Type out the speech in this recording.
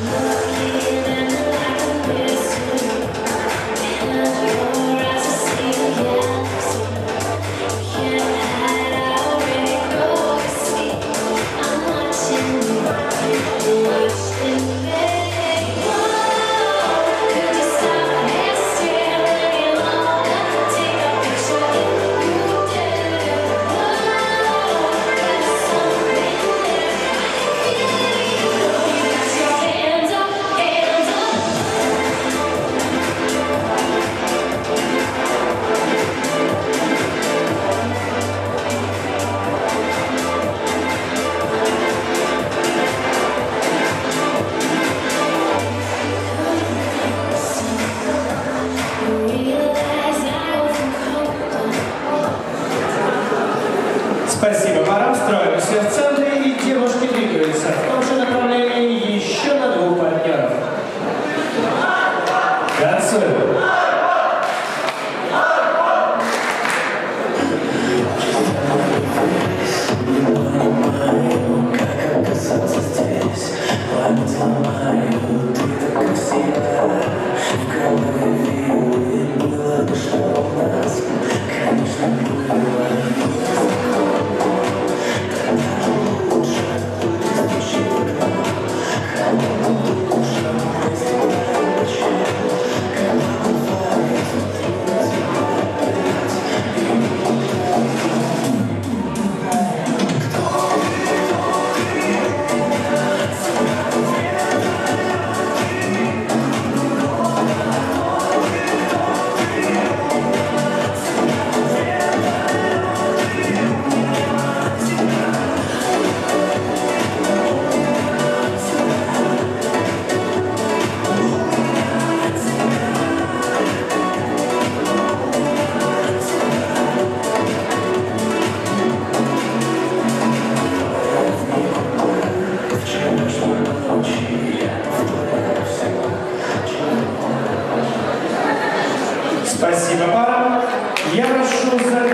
Yeah. Спасибо. Пора встроимся в центре, и девушки двигаются в том же направлении еще на двух партнеров. Танцуем. Как оказаться здесь, память ломаю, Спасибо, пара. Я прошу за...